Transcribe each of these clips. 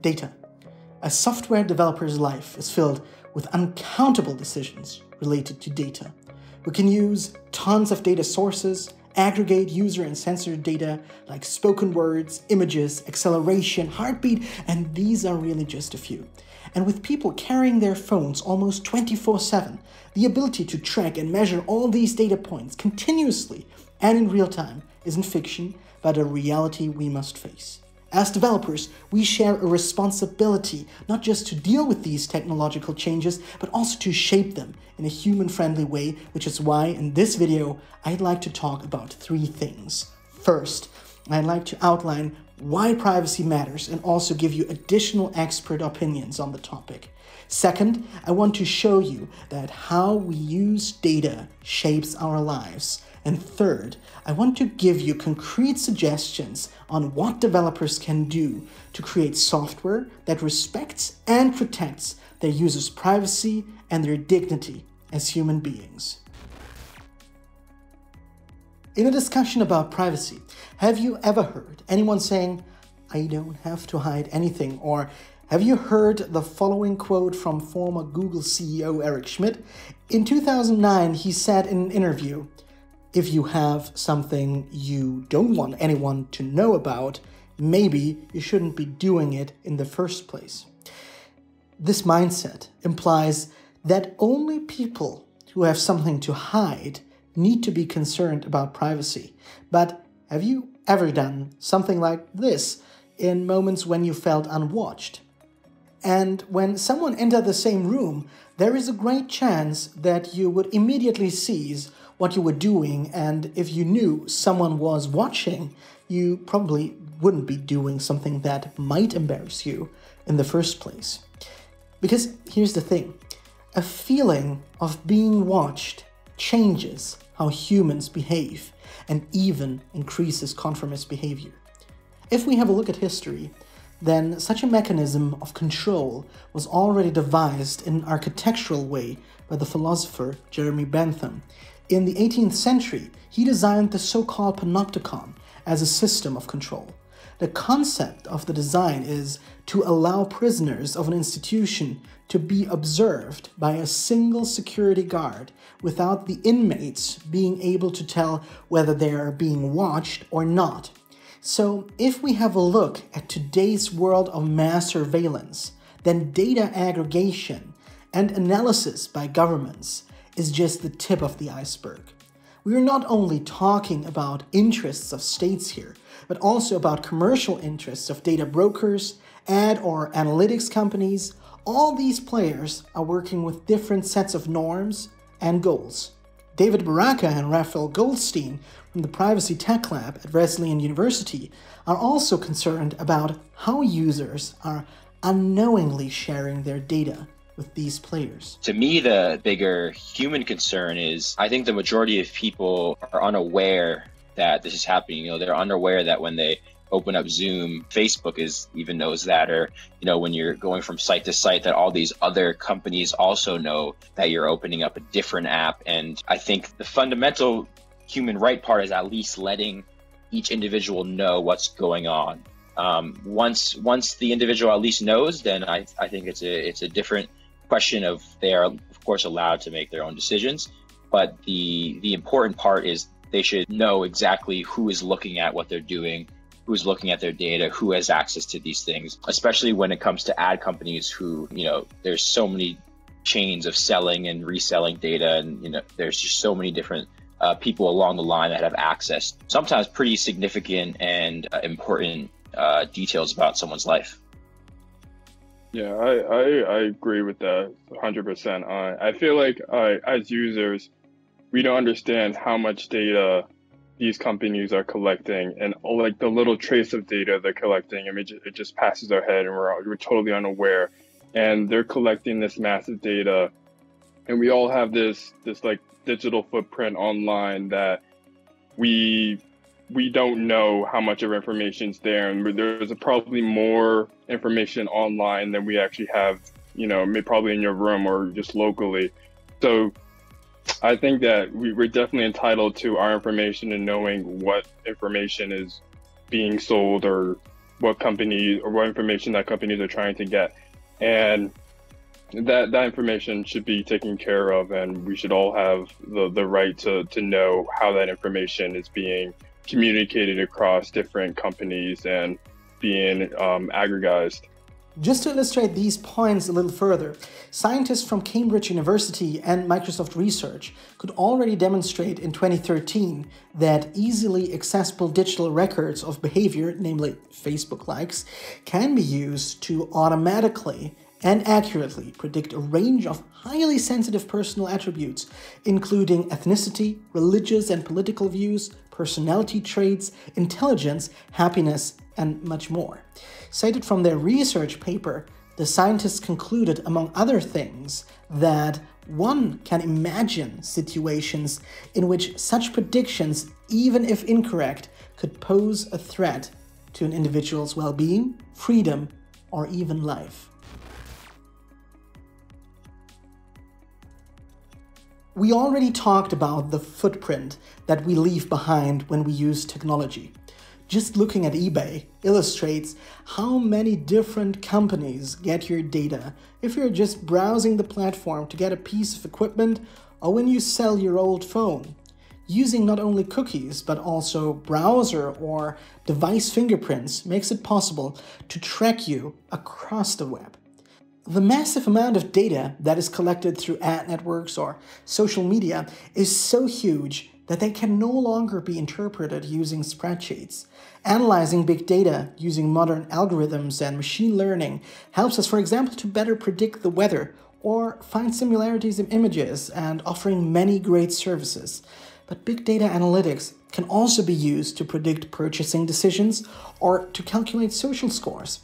Data. A software developer's life is filled with uncountable decisions related to data. We can use tons of data sources, aggregate user and sensor data like spoken words, images, acceleration, heartbeat, and these are really just a few. And with people carrying their phones almost 24 7, the ability to track and measure all these data points continuously and in real time isn't fiction, but a reality we must face. As developers, we share a responsibility not just to deal with these technological changes, but also to shape them in a human friendly way, which is why in this video I'd like to talk about three things. First, I'd like to outline why privacy matters and also give you additional expert opinions on the topic. Second, I want to show you that how we use data shapes our lives. And third, I want to give you concrete suggestions on what developers can do to create software that respects and protects their users' privacy and their dignity as human beings. In a discussion about privacy, have you ever heard anyone saying, I don't have to hide anything, or have you heard the following quote from former Google CEO Eric Schmidt? In 2009, he said in an interview If you have something you don't want anyone to know about, maybe you shouldn't be doing it in the first place. This mindset implies that only people who have something to hide need to be concerned about privacy. But have you ever done something like this in moments when you felt unwatched? And when someone entered the same room, there is a great chance that you would immediately seize what you were doing. And if you knew someone was watching, you probably wouldn't be doing something that might embarrass you in the first place. Because here's the thing a feeling of being watched changes how humans behave and even increases conformist behavior. If we have a look at history, then such a mechanism of control was already devised in an architectural way by the philosopher Jeremy Bentham. In the 18th century, he designed the so called panopticon as a system of control. The concept of the design is to allow prisoners of an institution to be observed by a single security guard without the inmates being able to tell whether they are being watched or not. So, if we have a look at today's world of mass surveillance, then data aggregation and analysis by governments is just the tip of the iceberg. We are not only talking about interests of states here, but also about commercial interests of data brokers, ad or analytics companies. All these players are working with different sets of norms and goals. David Baraka and Raphael Goldstein from the Privacy Tech Lab at Wesleyan University are also concerned about how users are unknowingly sharing their data with these players. To me, the bigger human concern is I think the majority of people are unaware that this is happening. You know, they're unaware that when they open up Zoom, Facebook is even knows that, or you know, when you're going from site to site, that all these other companies also know that you're opening up a different app. And I think the fundamental human right part is at least letting each individual know what's going on. Um, once once the individual at least knows, then I, I think it's a it's a different question of they are of course allowed to make their own decisions, but the the important part is they should know exactly who is looking at what they're doing who's looking at their data, who has access to these things, especially when it comes to ad companies who, you know, there's so many chains of selling and reselling data and, you know, there's just so many different uh, people along the line that have access, sometimes pretty significant and uh, important uh, details about someone's life. Yeah, I, I, I agree with that 100%. Uh, I feel like uh, as users, we don't understand how much data these companies are collecting and like the little trace of data they're collecting. I mean, it just passes our head and we're, we're totally unaware. And they're collecting this massive data. And we all have this, this like digital footprint online that we, we don't know how much of information is there. And there's probably more information online than we actually have, you know, maybe probably in your room or just locally. So I think that we, we're definitely entitled to our information and knowing what information is being sold or what company or what information that companies are trying to get. And that that information should be taken care of and we should all have the, the right to, to know how that information is being communicated across different companies and being um, aggregized. Just to illustrate these points a little further, scientists from Cambridge University and Microsoft Research could already demonstrate in 2013 that easily accessible digital records of behavior, namely Facebook likes, can be used to automatically and accurately predict a range of highly sensitive personal attributes, including ethnicity, religious and political views, personality traits, intelligence, happiness, and much more. Cited from their research paper, the scientists concluded, among other things, that one can imagine situations in which such predictions, even if incorrect, could pose a threat to an individual's well being, freedom, or even life. We already talked about the footprint that we leave behind when we use technology. Just looking at eBay illustrates how many different companies get your data if you're just browsing the platform to get a piece of equipment or when you sell your old phone. Using not only cookies but also browser or device fingerprints makes it possible to track you across the web. The massive amount of data that is collected through ad networks or social media is so huge that they can no longer be interpreted using spreadsheets. Analyzing big data using modern algorithms and machine learning helps us, for example, to better predict the weather or find similarities in images and offering many great services. But big data analytics can also be used to predict purchasing decisions or to calculate social scores.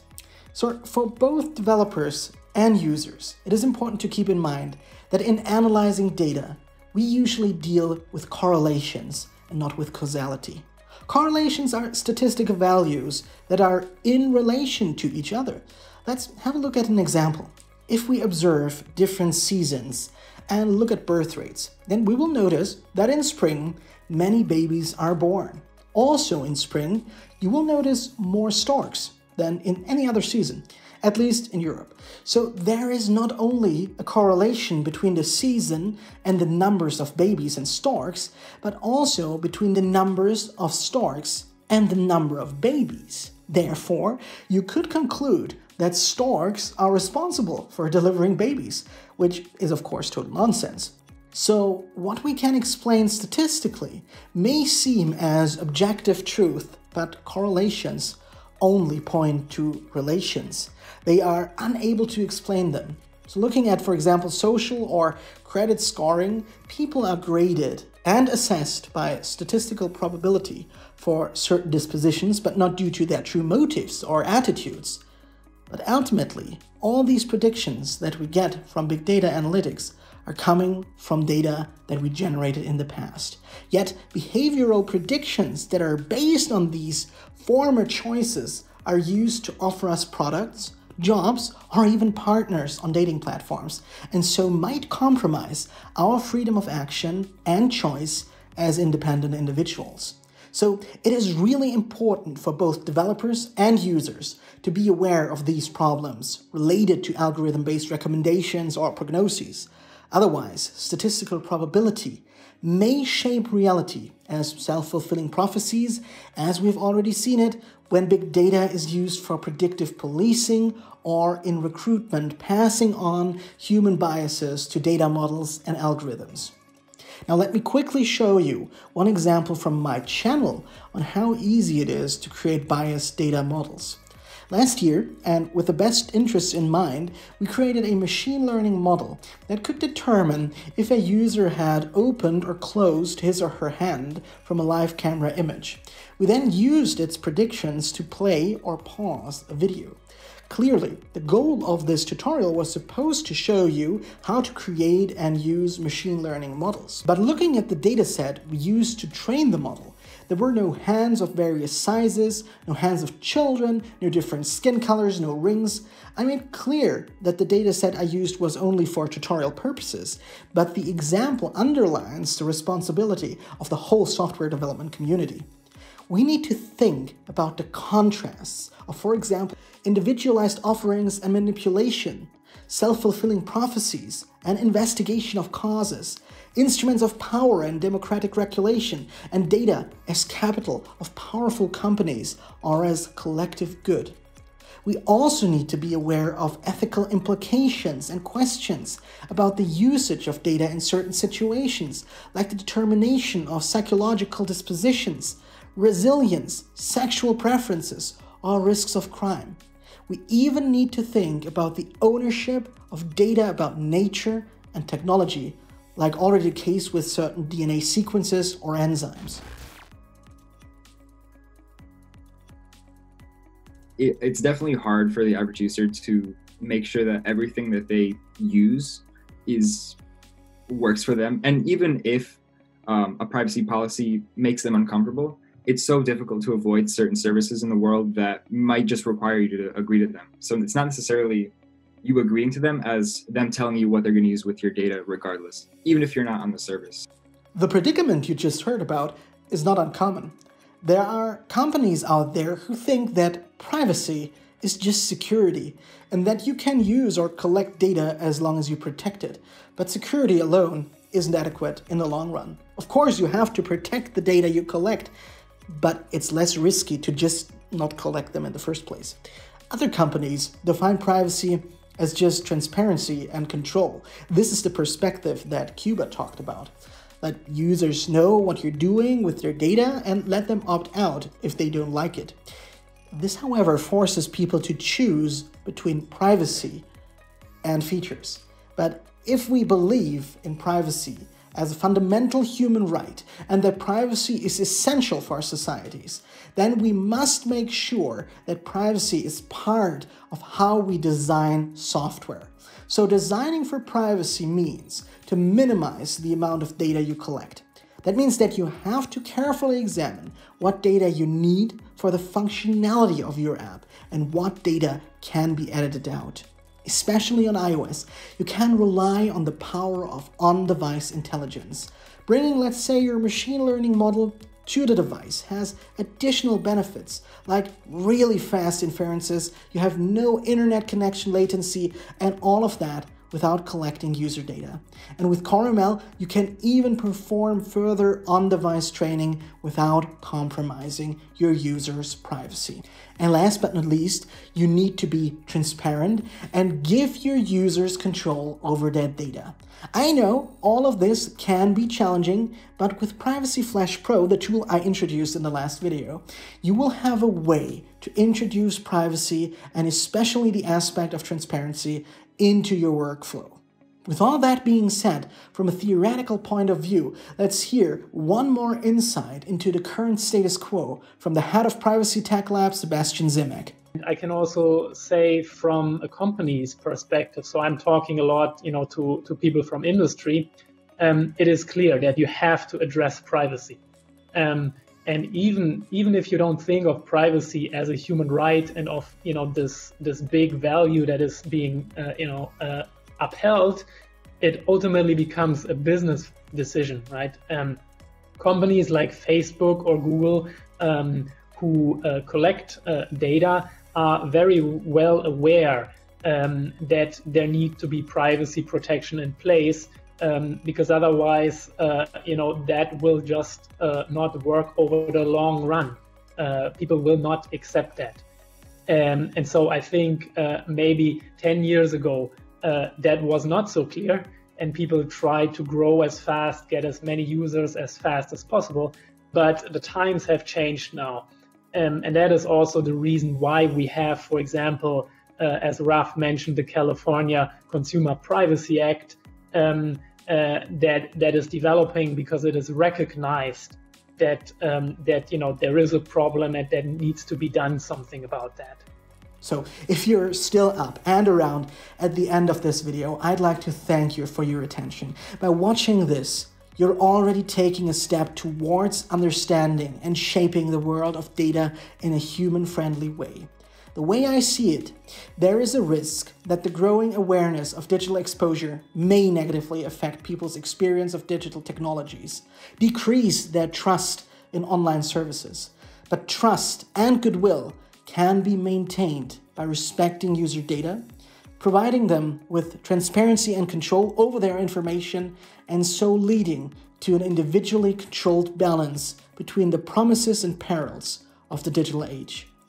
So, for both developers and users, it is important to keep in mind that in analyzing data, we usually deal with correlations and not with causality. Correlations are statistical values that are in relation to each other. Let's have a look at an example. If we observe different seasons and look at birth rates, then we will notice that in spring, many babies are born. Also in spring, you will notice more storks than in any other season at least in Europe. So there is not only a correlation between the season and the numbers of babies and storks, but also between the numbers of storks and the number of babies. Therefore, you could conclude that storks are responsible for delivering babies, which is, of course, total nonsense. So, what we can explain statistically may seem as objective truth, but correlations only point to relations. They are unable to explain them. So, looking at, for example, social or credit scoring, people are graded and assessed by statistical probability for certain dispositions, but not due to their true motives or attitudes. But ultimately, all these predictions that we get from big data analytics are coming from data that we generated in the past. Yet, behavioral predictions that are based on these former choices are used to offer us products, jobs, or even partners on dating platforms, and so might compromise our freedom of action and choice as independent individuals. So, it is really important for both developers and users to be aware of these problems related to algorithm based recommendations or prognoses. Otherwise, statistical probability may shape reality as self fulfilling prophecies, as we've already seen it when big data is used for predictive policing or in recruitment, passing on human biases to data models and algorithms. Now, let me quickly show you one example from my channel on how easy it is to create biased data models. Last year, and with the best interests in mind, we created a machine learning model that could determine if a user had opened or closed his or her hand from a live camera image. We then used its predictions to play or pause a video. Clearly, the goal of this tutorial was supposed to show you how to create and use machine learning models. But looking at the dataset we used to train the model, There were no hands of various sizes, no hands of children, no different skin colors, no rings. I made clear that the dataset I used was only for tutorial purposes, but the example underlines the responsibility of the whole software development community. We need to think about the contrasts of, for example, individualized offerings and manipulation, self fulfilling prophecies, and investigation of causes, instruments of power and democratic regulation, and data as capital of powerful companies or as collective good. We also need to be aware of ethical implications and questions about the usage of data in certain situations, like the determination of psychological dispositions, resilience, sexual preferences, or risks of crime. We even need to think about the ownership of data about nature and technology like already the case with certain DNA sequences or enzymes. it's definitely hard for the average user to make sure that everything that they use is works for them. And even if um, a privacy policy makes them uncomfortable, it's so difficult to avoid certain services in the world that might just require you to agree to them. So it's not necessarily you agreeing to them as them telling you what they're going to use with your data regardless, even if you're not on the service. The predicament you just heard about is not uncommon. There are companies out there who think that privacy is just security and that you can use or collect data as long as you protect it. But security alone isn't adequate in the long run. Of course, you have to protect the data you collect, but it's less risky to just not collect them in the first place. Other companies define privacy as just transparency and control. This is the perspective that Cuba talked about. Let users know what you're doing with their data and let them opt out if they don't like it. This, however, forces people to choose between privacy and features. But if we believe in privacy as a fundamental human right and that privacy is essential for our societies, then we must make sure that privacy is part of how we design software. So, designing for privacy means to minimize the amount of data you collect. That means that you have to carefully examine what data you need for the functionality of your app and what data can be edited out especially on iOS, you can rely on the power of on device intelligence. Bringing, let's say, your machine learning model to the device has additional benefits like really fast inferences, you have no internet connection latency, and all of that without collecting user data. And with CoreML, you can even perform further on-device training without compromising your user's privacy. And last but not least, you need to be transparent and give your users control over their data. I know all of this can be challenging, but with Privacy Flash Pro, the tool I introduced in the last video, you will have a way to introduce privacy and especially the aspect of transparency into your workflow. With all that being said, from a theoretical point of view, let's hear one more insight into the current status quo from the head of Privacy Tech Lab, Sebastian Zimmeck. I can also say from a company's perspective, so I'm talking a lot, you know, to, to people from industry, um, it is clear that you have to address privacy. Um, and even even if you don't think of privacy as a human right and of you know this this big value that is being uh, you know uh, upheld it ultimately becomes a business decision right? Um, companies like facebook or google um, who uh, collect uh, data are very well aware um, that there need to be privacy protection in place um, because otherwise, uh, you know, that will just uh, not work over the long run. Uh, people will not accept that. Um, and so I think uh, maybe 10 years ago, uh, that was not so clear, and people tried to grow as fast, get as many users as fast as possible. But the times have changed now. Um, and that is also the reason why we have, for example, uh, as Raf mentioned, the California Consumer Privacy Act, um, uh, that that is developing because it is recognized that um, that you know there is a problem and that needs to be done something about that. So if you're still up and around at the end of this video, I'd like to thank you for your attention. By watching this, you're already taking a step towards understanding and shaping the world of data in a human friendly way. The way I see it, there is a risk that the growing awareness of digital exposure may negatively affect people's experience of digital technologies, decrease their trust in online services. But trust and goodwill can be maintained by respecting user data, providing them with transparency and control over their information, and so leading to an individually controlled balance between the promises and perils of the digital age.